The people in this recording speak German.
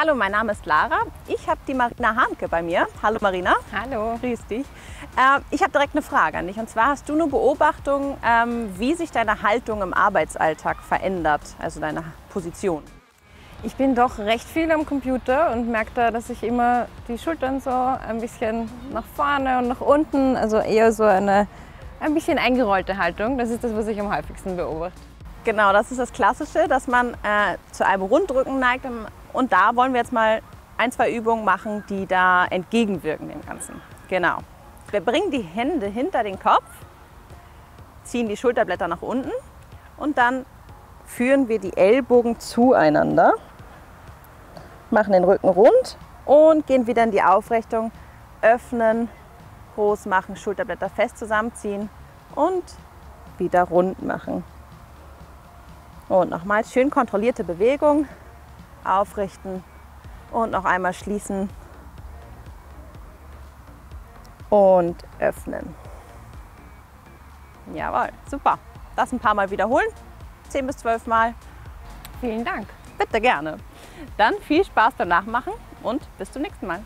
Hallo, mein Name ist Lara. Ich habe die Marina Hahnke bei mir. Hallo Marina. Hallo. Grüß dich. Äh, ich habe direkt eine Frage an dich. Und zwar hast du eine Beobachtung, ähm, wie sich deine Haltung im Arbeitsalltag verändert, also deine Position. Ich bin doch recht viel am Computer und merke da, dass ich immer die Schultern so ein bisschen nach vorne und nach unten, also eher so eine ein bisschen eingerollte Haltung. Das ist das, was ich am häufigsten beobachte. Genau, das ist das Klassische, dass man äh, zu einem Rundrücken neigt. Und da wollen wir jetzt mal ein, zwei Übungen machen, die da entgegenwirken dem Ganzen. Genau. Wir bringen die Hände hinter den Kopf, ziehen die Schulterblätter nach unten und dann führen wir die Ellbogen zueinander, machen den Rücken rund und gehen wieder in die Aufrichtung, öffnen, groß machen, Schulterblätter fest zusammenziehen und wieder rund machen. Und nochmal schön kontrollierte Bewegung, aufrichten und noch einmal schließen und öffnen. Jawohl, super. Das ein paar Mal wiederholen. 10 bis 12 Mal. Vielen Dank. Bitte gerne. Dann viel Spaß beim Nachmachen und bis zum nächsten Mal.